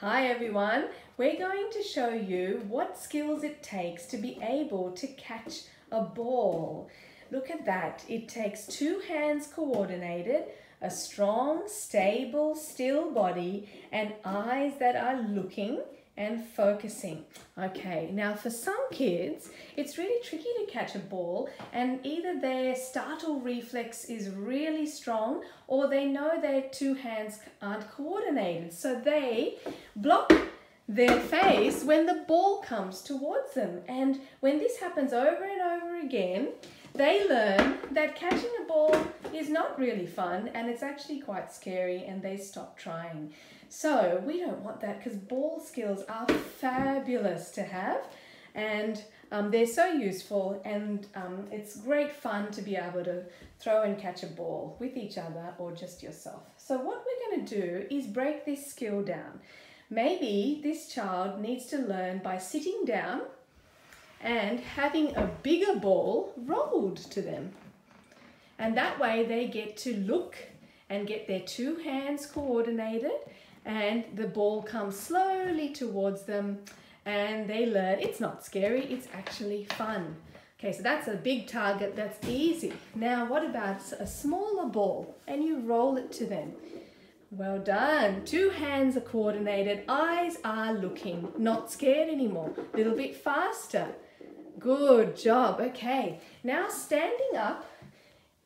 Hi everyone, we're going to show you what skills it takes to be able to catch a ball. Look at that, it takes two hands coordinated, a strong, stable, still body and eyes that are looking and focusing. Okay, now for some kids, it's really tricky to catch a ball and either their startle reflex is really strong or they know their two hands aren't coordinated. So they block their face when the ball comes towards them. And when this happens over and over again, they learn that catching a ball is not really fun and it's actually quite scary and they stop trying. So we don't want that because ball skills are fabulous to have and um, they're so useful and um, it's great fun to be able to throw and catch a ball with each other or just yourself. So what we're going to do is break this skill down. Maybe this child needs to learn by sitting down and having a bigger ball rolled to them. And that way they get to look and get their two hands coordinated and the ball comes slowly towards them and they learn it's not scary, it's actually fun. Okay, so that's a big target, that's easy. Now what about a smaller ball and you roll it to them? Well done. Two hands are coordinated, eyes are looking, not scared anymore. A little bit faster. Good job. Okay, now standing up,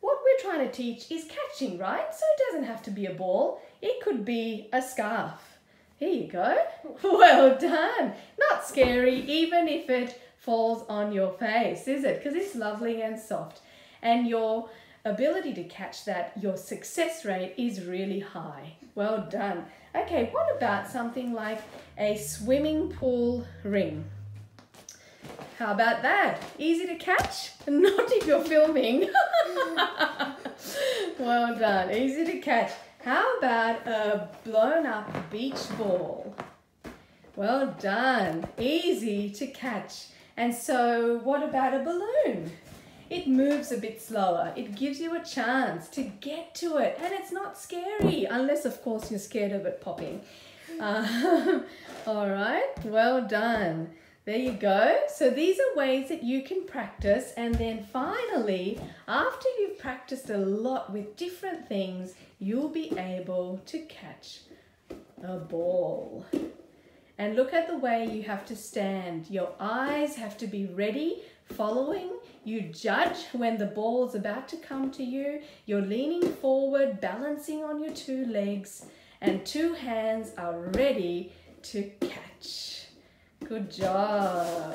what we're trying to teach is catching, right? So it doesn't have to be a ball. It could be a scarf. Here you go. Well done. Not scary, even if it falls on your face, is it? Because it's lovely and soft. And your ability to catch that, your success rate is really high. Well done. Okay, what about something like a swimming pool ring? How about that? Easy to catch? Not if you're filming. well done. Easy to catch. How about a blown up beach ball? Well done. Easy to catch. And so what about a balloon? It moves a bit slower. It gives you a chance to get to it. And it's not scary, unless of course you're scared of it popping. Uh, all right, well done. There you go. So these are ways that you can practice and then finally, after you've practiced a lot with different things, you'll be able to catch a ball. And look at the way you have to stand. Your eyes have to be ready, following. You judge when the ball's about to come to you. You're leaning forward, balancing on your two legs, and two hands are ready to catch. Good job.